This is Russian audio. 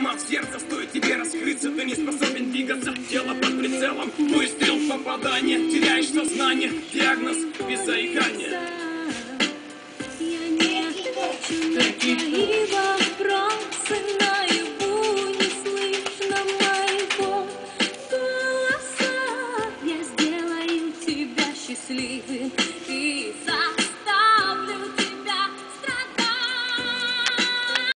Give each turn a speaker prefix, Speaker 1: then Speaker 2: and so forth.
Speaker 1: Прямо в сердце стоит тебе раскрыться. Ты не способен двигаться, тело под прицелом. Выстрел, попадание, теряешь сознание. Диагноз без заикания
Speaker 2: Я не отвечу на вопросы. Наяву не слышно моего голоса. Я сделаю тебя счастливым.